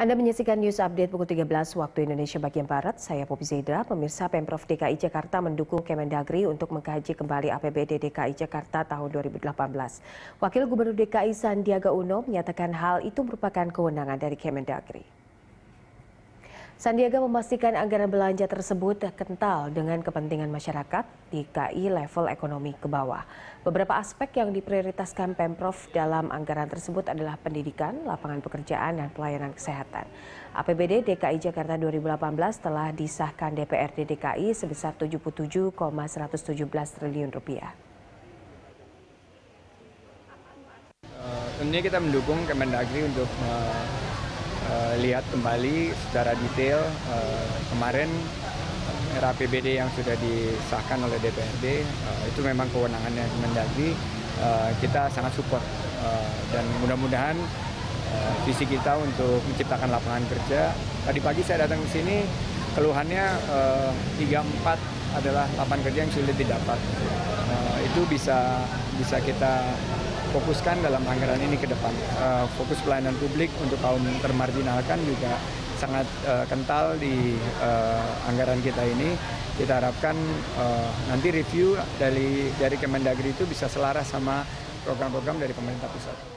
Anda menyaksikan news update pukul 13 waktu Indonesia bagian Barat. Saya Popi Zedra, pemirsa Pemprov DKI Jakarta mendukung Kemendagri untuk mengkaji kembali APBD DKI Jakarta tahun 2018. Wakil Gubernur DKI Sandiaga Uno menyatakan hal itu merupakan kewenangan dari Kemendagri. Sandiaga memastikan anggaran belanja tersebut kental dengan kepentingan masyarakat di KI level ekonomi ke bawah. Beberapa aspek yang diprioritaskan Pemprov dalam anggaran tersebut adalah pendidikan, lapangan pekerjaan, dan pelayanan kesehatan. APBD DKI Jakarta 2018 telah disahkan DPRD DKI sebesar 77,117 triliun rupiah. Uh, tentunya kita mendukung Kemendagri untuk uh, uh, lihat kembali secara detail uh, kemarin era APBD yang sudah disahkan oleh DPRD uh, itu memang kewenangannya Kemendagri uh, kita sangat support. Uh, dan mudah-mudahan uh, visi kita untuk menciptakan lapangan kerja. Tadi pagi saya datang ke sini keluhannya uh, 3-4 adalah lapangan kerja yang sulit didapat. Uh, itu bisa bisa kita fokuskan dalam anggaran ini ke depan. Uh, fokus pelayanan publik untuk kaum termarginalkan juga sangat uh, kental di uh, anggaran kita ini. Kita harapkan nanti review dari dari Kemendagri itu bisa selaras sama program-program dari pemerintah pusat.